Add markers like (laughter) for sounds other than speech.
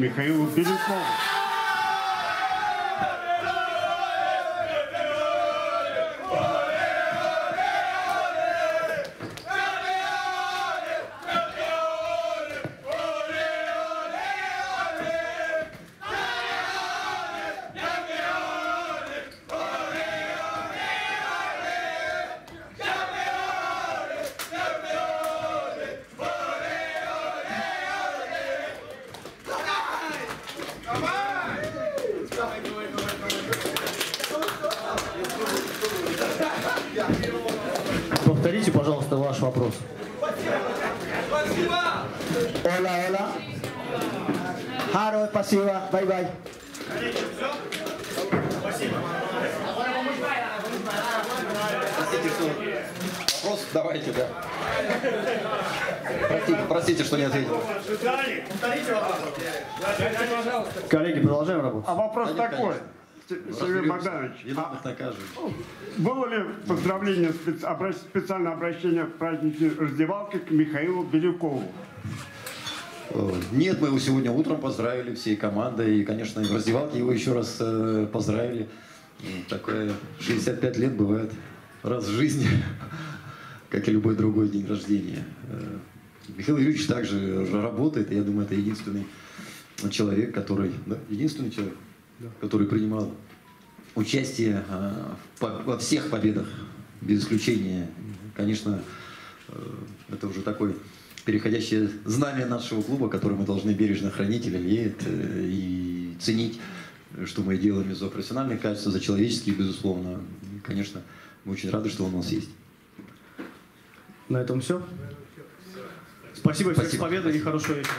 Михаилу Белякову. Повторите, пожалуйста, ваш вопрос. Hola, hola. Харо, спасибо. Бай-бай. Простите, что... Вопрос давайте, да. Простите, простите, что не ответил. Коллеги, продолжаем работу. А вопрос нет, такой, конечно. Сергей. Богданович, Виновных накажем. было ли поздравление, специальное обращение в праздничной раздевалке к Михаилу Белякову? Э, Нет, мы его сегодня утром поздравили всей командой. И, конечно, в раздевалке его еще раз э, поздравили. Ну, Такое 65 лет бывает раз в жизни, (laughs) как и любой другой день рождения. Э, Михаил Юрьевич также работает, и я думаю, это единственный человек, который, да, единственный человек, который принимал участие по- во всех победах, без исключения. Конечно, э, это уже такой переходящее знамя нашего клуба, которое мы должны бережно хранить и лелеять, э, и ценить, что мы делаем за профессиональные качества, за человеческие, безусловно. И, конечно, мы очень рады, что он у нас есть. На этом все. Спасибо, всем с Спасибо. победой и хорошего вечера.